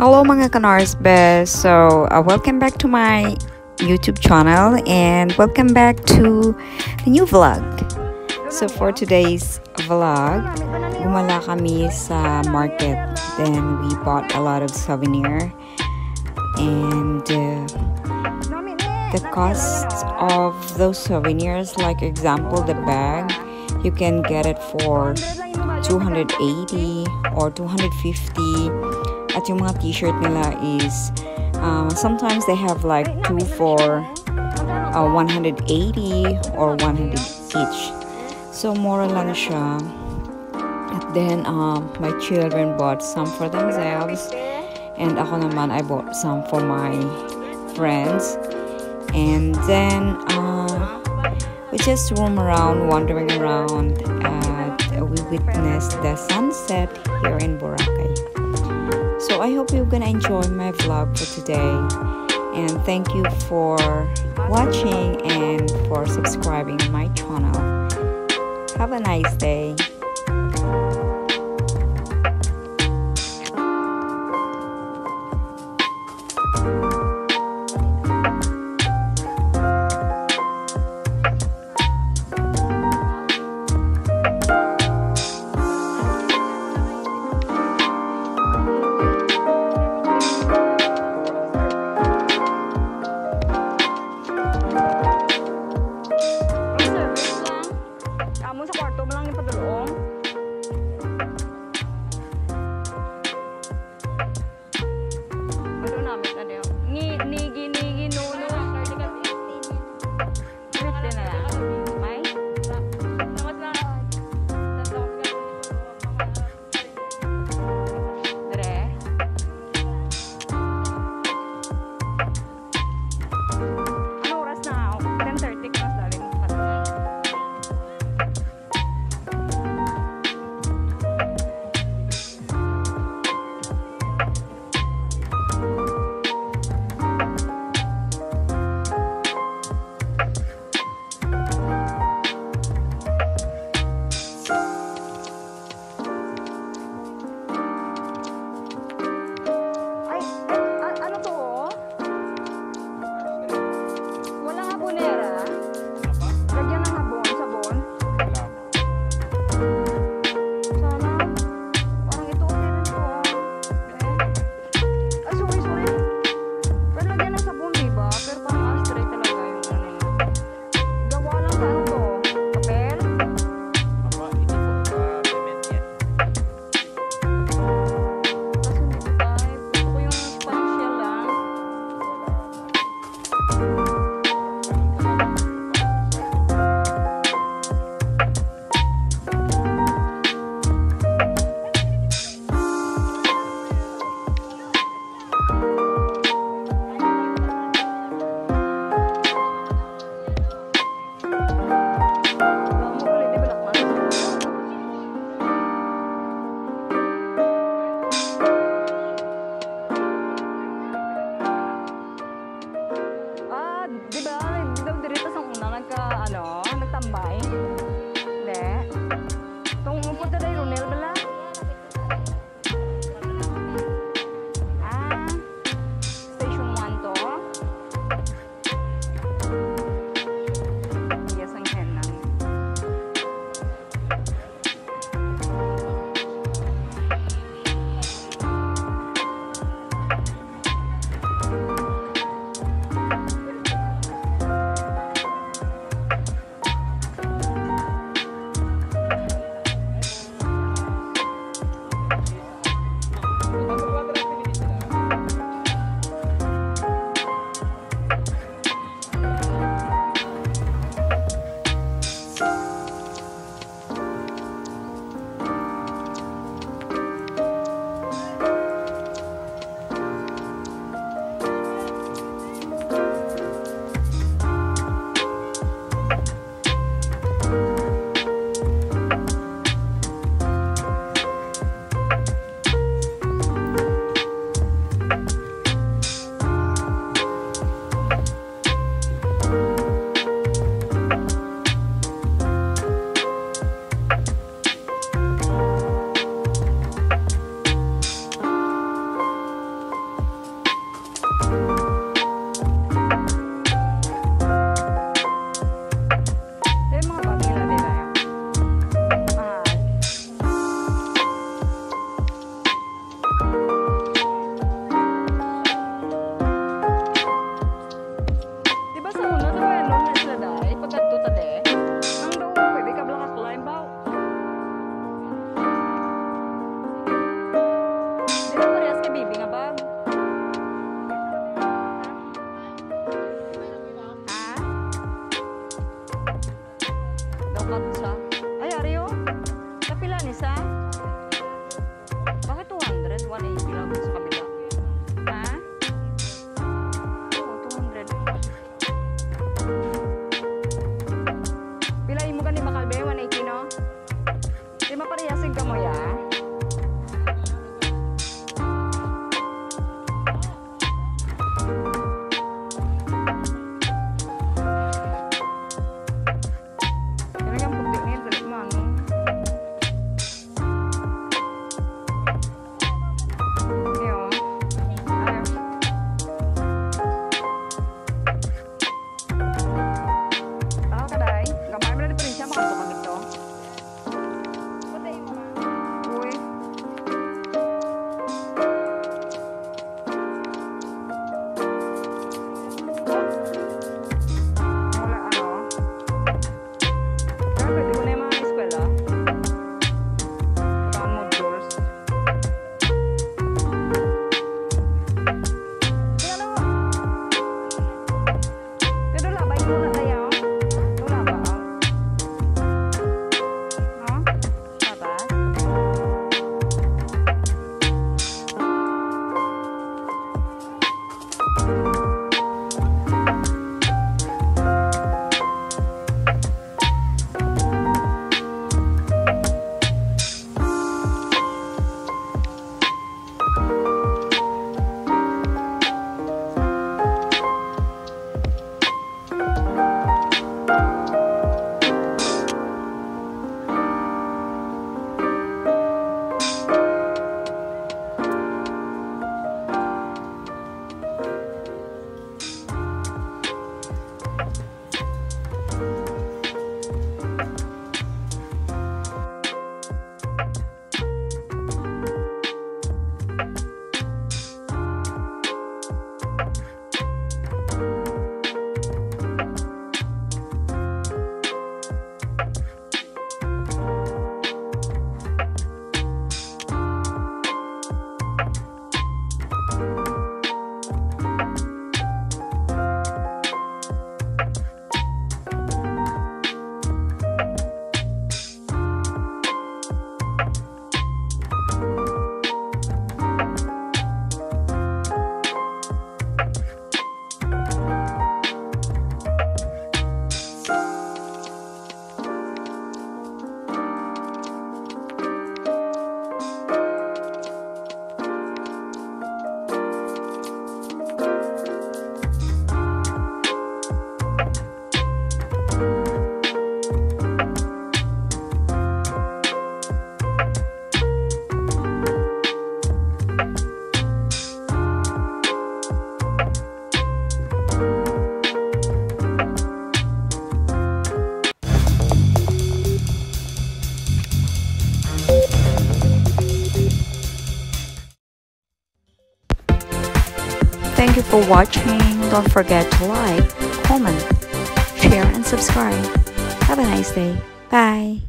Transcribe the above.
Hello mga Canars Best. So, uh, welcome back to my YouTube channel and welcome back to the new vlog. So, for today's vlog, gumala kami sa market. Then, we bought a lot of souvenir and uh, the cost of those souvenirs, like example, the bag, you can get it for 280 or 250 at yung mga t-shirt nila is uh, sometimes they have like two for uh, 180 or 100 each. So mura lang siya. Then um, my children bought some for themselves. And ako naman I bought some for my friends. And then uh, we just roam around wandering around. And we witnessed the sunset here in Boracay so I hope you're gonna enjoy my vlog for today. And thank you for watching and for subscribing my channel. Have a nice day. tầm 7 for watching. Don't forget to like, comment, share, and subscribe. Have a nice day. Bye.